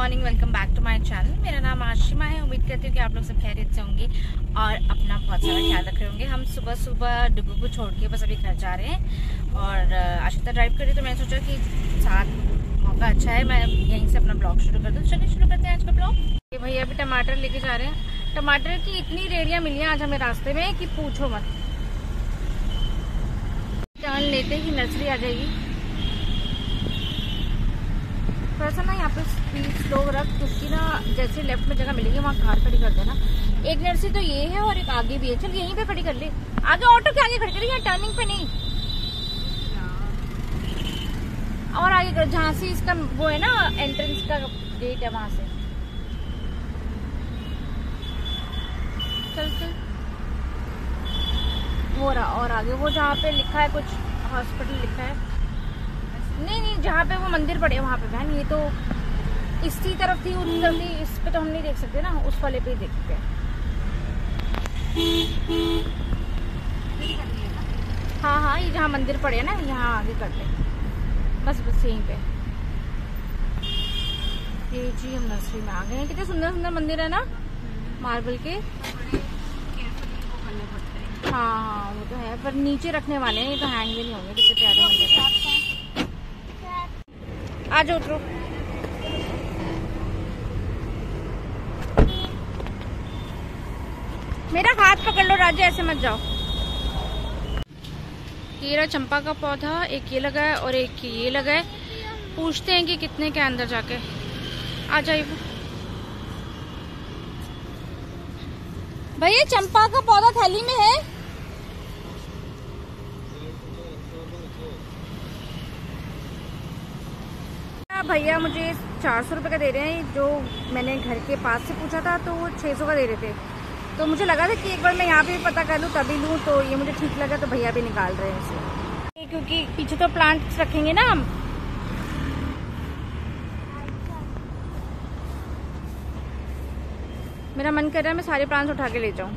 Morning welcome back to my channel मेरा नाम आशिमा है, उम्मीद करती हूँ कि आप लोग सब खैरियत से होंगे और अपना बहुत सारा ख्याल रख रहे होंगे। हम सुबह सुबह डिब्बू को छोड़ के बस अभी घर जा रहे हैं और आशिता ड्राइव करी तो मैंने सोचा कि साथ मौका अच्छा है, मैं यहीं से अपना ब्लॉग शुरू कर दूँ चलिए शुरू करते हैं आज का ब्लॉग ये भैया अभी टमाटर लेके जा रहे हैं। टमाटर की इतनी रेड़ियाँ मिली हैं आज हमें रास्ते में कि पूछो मत। टर्न लेते ही नर्सरी आ जाएगी। थोड़ा सा ना यहाँ पे स्पीड स्लो रख, क्योंकि ना जैसे लेफ़्ट में जगह मिलेगी, वहाँ कार खड़ी कर देना। एक नर्सी तो ये है और एक आगे भी है। चल, यहीं पे खड़ी कर ले। आगे ऑटो के आगे खड़ी करी यहाँ टर्निंग पे नहीं। और आगे कर, जहाँ से इसका वो है ना एंट्रेंस का गेट है वहाँ से। चल चल। वो रहा, और आगे वो जहाँ पे लिखा है, कुछ हॉस्पिटल लिखा है। नहीं नहीं, जहाँ पे वो मंदिर पड़े वहाँ पे बहन, ये तो इसी तरफ़ थी, उस तरफ़ थी, इस पे तो हम नहीं देख सकते ना, उस वाले पे ही देख सकते हैं। हाँ हाँ ये जहाँ मंदिर पड़े ना, यहाँ आगे कर ले। बस बस यहीं पे। ये जी, हम नर्सरी में आ गए हैं। कितने सुंदर सुंदर मंदिर है ना मार्बल के। हाँ हाँ वो तो है, पर नीचे रखने वाले हैं, ये तो हैंग भी नहीं होंगे, कितने प्यारे मंदिर आज उतरो। मेरा हाथ पकड़ लो, राजू, ऐसे मत जाओ। तेरा चंपा का पौधा, एक ये लगा है और एक ये लगा है। पूछते हैं कि कितने के अंदर जाके। आ जाइए भैया, चंपा का पौधा थैली में है? हाँ भैया, मुझे चार सौ रुपये का दे रहे हैं, जो मैंने घर के पास से पूछा था तो वो छः सौ का दे रहे थे। तो मुझे लगा था कि एक बार मैं यहाँ पे भी पता कर लूँ, तभी लूँ तो ये मुझे ठीक लगा तो भैया भी निकाल रहे हैं इसे क्योंकि पीछे तो प्लांट्स रखेंगे ना हम। मेरा मन कर रहा है मैं सारे प्लांट्स उठा के ले जाऊँ।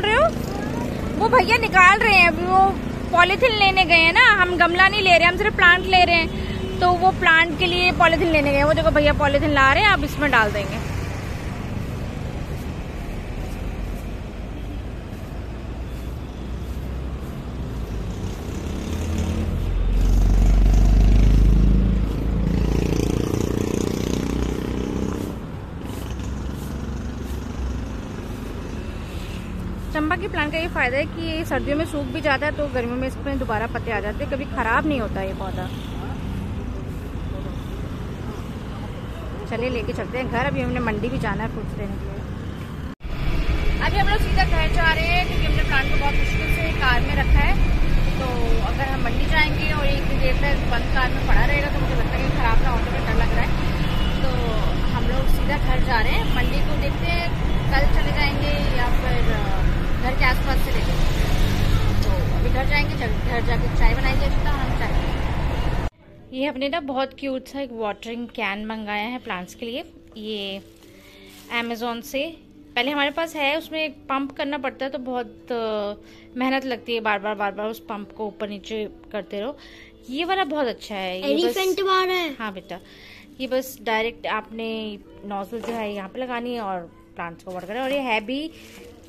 बोल रहे हो? वो भैया निकाल रहे हैं, अभी वो पॉलीथिन लेने गए हैं ना, हम गमला नहीं ले रहे, हम सिर्फ़ प्लांट ले रहे हैं। तो वो प्लांट के लिए पॉलीथिन लेने गए वो देखो भैया पॉलीथिन ला रहे हैं, आप इसमें डाल देंगे। चंबा के प्लांट का ये फ़ायदा है कि ये सर्दियों में सूख भी जाता है तो गर्मियों में इसमें दोबारा पत्ते आ जाते हैं, कभी ख़राब नहीं होता ये पौधा। चलिए लेके चलते हैं घर, अभी हमने मंडी भी जाना है फ्रूट्स लेने के लिए अभी हम लोग सीधा घर जा रहे हैं, क्योंकि हमने प्लांट को बहुत मुश्किल से कार में रखा है। तो अगर हम मंडी जाएँगे और एक देर तक बंद कार में पड़ा रहेगा तो मुझे लगता है कि खराब ना होने का तो डर लग रहा है। तो हम लोग सीधा घर जा रहे हैं, मंडी को देखते हैं, कल चले जाएँगे। पास से ले तो अभी घर जाएँगे घर जाके चाय बनाई जाएगी हम चाय। ये हमने ना बहुत क्यूट सा एक वाटरिंग कैन मंगाया है प्लांट्स के लिए। ये अमेजोन से। पहले हमारे पास है उसमें पंप करना पड़ता है तो बहुत मेहनत लगती है बार बार बार बार उस पंप को ऊपर नीचे करते रहो। ये वाला बहुत अच्छा है ये बस है। हाँ बेटा। ये बस डायरेक्ट आपने नोजल जो है यहाँ पे लगानी है और प्लांट्स को वाटर करना और ये है भी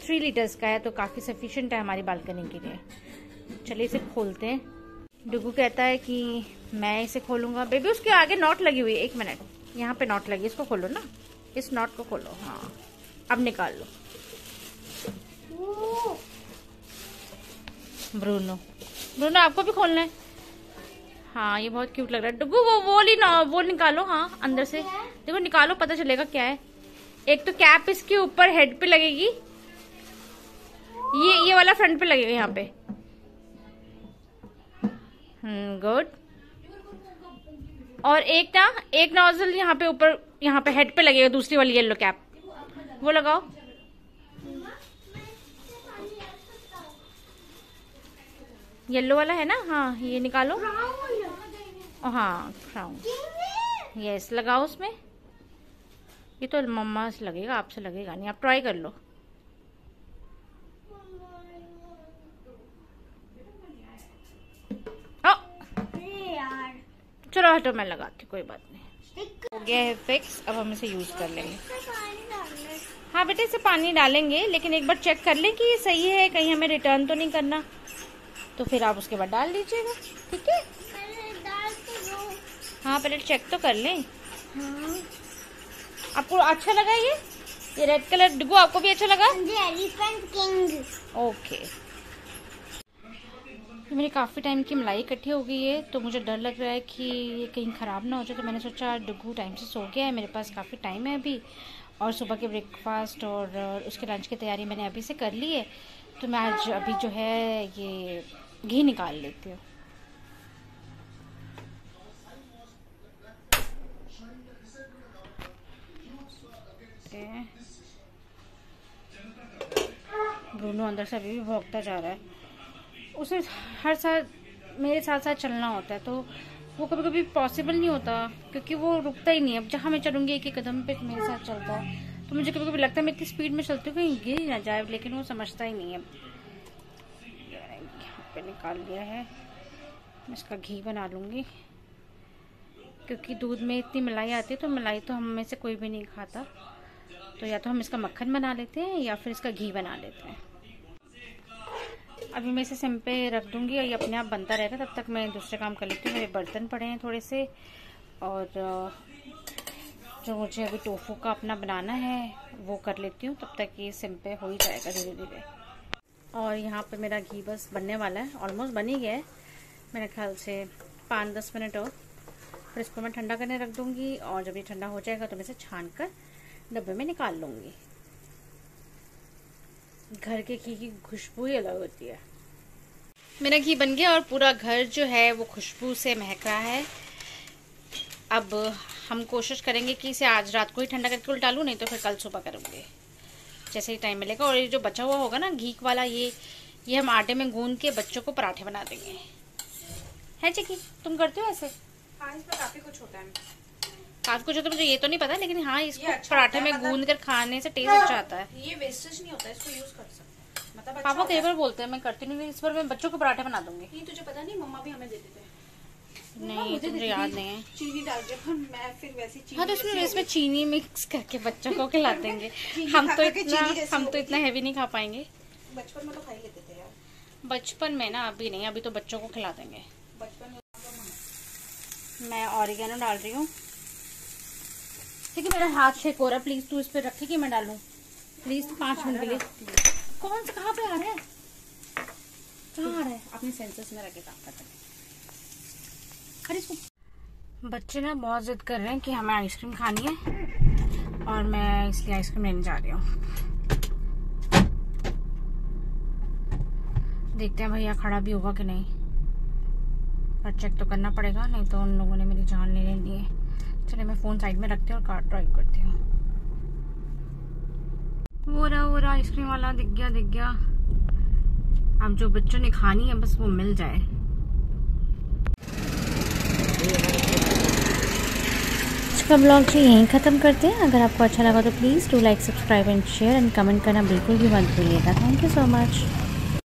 थ्री लीटर्स का है तो काफ़ी सफिशियंट है हमारी बालकनी के लिए। चलिए इसे खोलते हैं। डुगू कहता है कि मैं इसे खोलूँगा। बेबी, उसके आगे नॉट लगी हुई है। एक मिनट यहाँ पे नॉट लगी इसको खोलो ना। इस नॉट को खोलो। हाँ। अब निकाल लो। ब्रूनो। ब्रूनो, आपको भी खोलना है? हाँ ये बहुत क्यूट लग रहा है। डुगू, वो वो ली ना वो निकालो। हाँ अंदर से। देखो, निकालो, पता चलेगा क्या है। एक तो कैप इसके ऊपर हेड पे लगेगी। ये ये वाला फ्रंट पे लगे हुए यहाँ पे। हम्म, गुड और एक ना एक नोजल यहाँ पे ऊपर यहाँ पे हेड पे लगेगा दूसरी वाली येलो कैप वो लगाओ। येलो वाला है ना? हाँ ये निकालो। हाँ क्राउन यस लगाओ उसमें। ये तो मम्मा से लगेगा आपसे लगेगा नहीं आप ट्राई कर लो। चलो हटो मैं लगाती कोई बात नहीं। हो गया है फिक्स अब हम इसे यूज़ कर लेंगे। हाँ बेटे इसे पानी डालेंगे लेकिन एक बार चेक कर लें कि ये सही है कहीं हमें रिटर्न तो नहीं करना। तो फिर आप उसके बाद डाल दीजिएगा ठीक है? हाँ पहले चेक तो कर लें। हाँ। आपको अच्छा लगा ये? ये रेड कलर डिगो आपको भी अच्छा लगा? एलिफेंट किंग ओके तो मेरी काफ़ी टाइम की मलाई इकट्ठी हो गई है तो मुझे डर लग रहा है कि ये कहीं ख़राब ना हो जाए। तो मैंने सोचा, डुगू टाइम से सो गया है, मेरे पास काफ़ी टाइम है अभी। और सुबह के ब्रेकफास्ट और उसके लंच की तैयारी मैंने अभी से कर ली है। तो मैं आज अभी जो है ये घी निकाल लेती हूँ। ब्रूनो अंदर से अभी भी भोगता जा रहा है। उसे हर साल, मेरे साथ साथ चलना होता है तो वो कभी कभी पॉसिबल नहीं होता, क्योंकि वो रुकता ही नहीं है। अब जहाँ मैं चलूँगी एक एक कदम पे मेरे साथ चलता है तो मुझे कभी कभी लगता है मैं इतनी स्पीड में चलती हूँ, कहीं गिर ना जाए, लेकिन वो समझता ही नहीं है। यहाँ पे निकाल लिया है। मैं इसका घी बना लूँगी, क्योंकि दूध में इतनी मलाई आती है तो मलाई तो हम में से कोई भी नहीं खाता। तो या तो हम इसका मक्खन बना लेते हैं या फिर इसका घी बना लेते हैं। अभी मैं इसे सिम पे रख दूँगी और ये अपने आप बनता रहेगा, तब तक मैं दूसरे काम कर लेती हूँ। मेरे बर्तन पड़े हैं थोड़े से और जो मुझे अभी टोफू का अपना बनाना है, वो कर लेती हूँ, तब तक ये सिम पे हो ही जाएगा धीरे धीरे और यहाँ पे मेरा घी बस बनने वाला है ऑलमोस्ट बन ही गया है, मेरे ख्याल से पाँच दस मिनट और। फिर इसको मैं ठंडा करने रख दूँगी और जब ये ठंडा हो जाएगा तो मैं इसे छान कर डब्बे में निकाल लूँगी। घर के घी की खुशबू ही अलग होती है। मेरा घी बन गया और पूरा घर जो है वो खुशबू से महक रहा है। अब हम कोशिश करेंगे कि इसे आज रात को ही ठंडा करके उल्टा लूँ नहीं तो फिर कल सुबह करूँगे। जैसे ही टाइम मिलेगा और ये जो बचा हुआ होगा ना घी वाला ये ये हम आटे में गूंद के बच्चों को पराठे बना देंगे। है चिकी तुम करते हो ऐसे? हाँ इसमें काफ़ी कुछ होता है। कुछ होता है मुझे ये तो नहीं पता लेकिन हाँ इसको अच्छा पराठे में गूंद कर खाने से टेस्ट अच्छा आता है। ये वेस्टेज नहीं होता इसको यूज़ कर सकते मतलब अच्छा पापा कई बार बोलते हैं मैं करती नहीं इस बार मैं बच्चों को पराठे बना दूँगी। नहीं तुझे पता नहीं मम्मा भी हमें देते थे नहीं तो मुझे याद नहीं है। चीनी डाल के मैं फिर वैसी चीनी हाँ तो इसमें इसमें चीनी मिक्स करके बच्चों को खिला देंगे हम तो इतना हम तो इतना हैवी नहीं खा पाएँगे। बचपन में तो खा ही लेते थे यार। बचपन में ना अभी नहीं अभी तो बच्चों को खिला देंगे। बचपन में मैं ऑरिगेनो डाल रही हूँ। ठीक है, मेरा हाथ शेक हो रहा है प्लीज़ तू इस पर रखे कि मैं डालू। प्लीज़ पाँच मिनट के लिए। कौन सा, कहाँ पे आ रहा है? कहाँ आ रहा है? अपने सेंसस में रखे काम करते इसको बच्चे ना बहुत जिद कर रहे हैं कि हमें आइसक्रीम खानी है, और मैं इसलिए आइसक्रीम लेने जा रही हूँ। देखते हैं भैया खड़ा भी होगा कि नहीं। पर चेक तो करना पड़ेगा, नहीं तो उन लोगों ने मेरी जान ले ली है। चलिए मैं फ़ोन साइड में रखती हूँ और कार ड्राइव करती हूँ। वो रहा वो रहा आइसक्रीम वाला, दिख गया दिख गया। अब जो बच्चों ने खानी है, बस वो मिल जाए। इसका ब्लॉग जी यहीं ख़त्म करते हैं। अगर आपको अच्छा लगा तो please do like subscribe and share and comment करना बिल्कुल भी मत भूलिएगा। Thank you so much